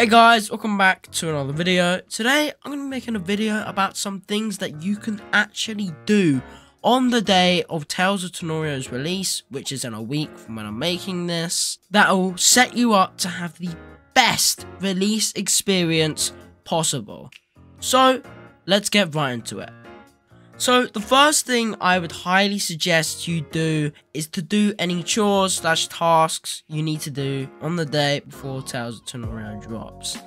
Hey guys, welcome back to another video. Today, I'm going to be making a video about some things that you can actually do on the day of Tales of Tanorio's release, which is in a week from when I'm making this, that will set you up to have the best release experience possible. So, let's get right into it. So the first thing I would highly suggest you do is to do any chores slash tasks you need to do on the day before Tales of Tanorio drops.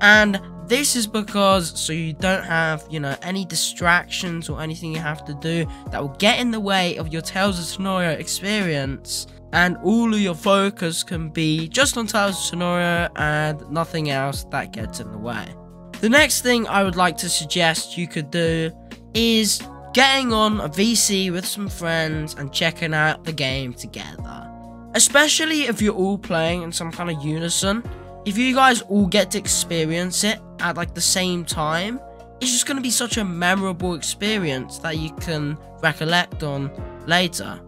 And this is because so you don't have, you know, any distractions or anything you have to do that will get in the way of your Tales of Tanorio experience. And all of your focus can be just on Tales of Tanorio and nothing else that gets in the way. The next thing I would like to suggest you could do is getting on a VC with some friends and checking out the game together. Especially if you're all playing in some kind of unison. If you guys all get to experience it at like the same time, it's just going to be such a memorable experience that you can recollect on later.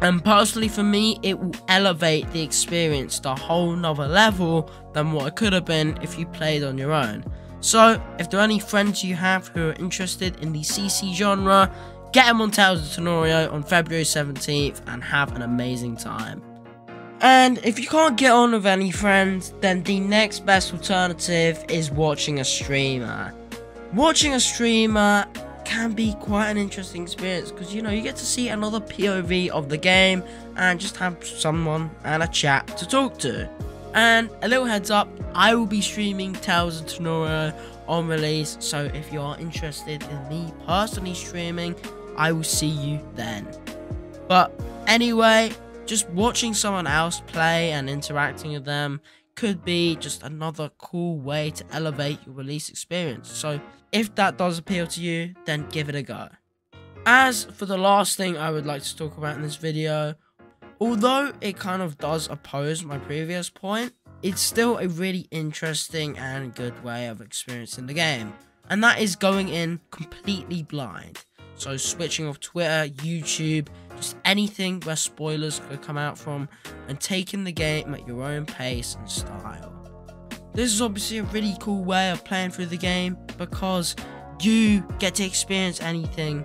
And personally for me, it will elevate the experience to a whole nother level than what it could have been if you played on your own. So, if there are any friends you have who are interested in the CC genre, get them on Tales of Tanorio on February 17th and have an amazing time. And if you can't get on with any friends, then the next best alternative is watching a streamer. Watching a streamer can be quite an interesting experience because you know you get to see another POV of the game and just have someone and a chat to talk to. And a little heads up, I will be streaming Tales of Tanorio on release, so if you are interested in me personally streaming, I will see you then. But anyway, just watching someone else play and interacting with them could be just another cool way to elevate your release experience. So if that does appeal to you, then give it a go. As for the last thing I would like to talk about in this video, Although it kind of does oppose my previous point, it's still a really interesting and good way of experiencing the game. And that is going in completely blind. So switching off Twitter, YouTube, just anything where spoilers could come out from, and taking the game at your own pace and style. This is obviously a really cool way of playing through the game because you get to experience anything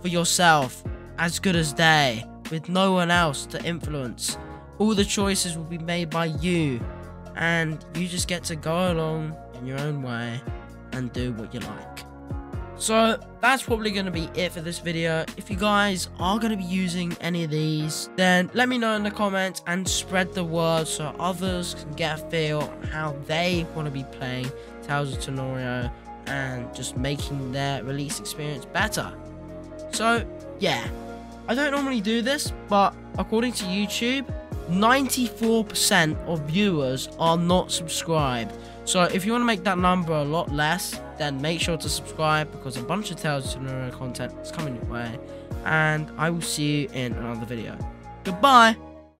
for yourself as good as they with no one else to influence. All the choices will be made by you, and you just get to go along in your own way and do what you like. So that's probably going to be it for this video. If you guys are going to be using any of these, then let me know in the comments and spread the word so others can get a feel how they want to be playing Tales of Tanorio and just making their release experience better. So yeah, I don't normally do this, but according to YouTube, 94% of viewers are not subscribed. So if you want to make that number a lot less, then make sure to subscribe because a bunch of Tales of Tanorio content is coming your way. And I will see you in another video. Goodbye!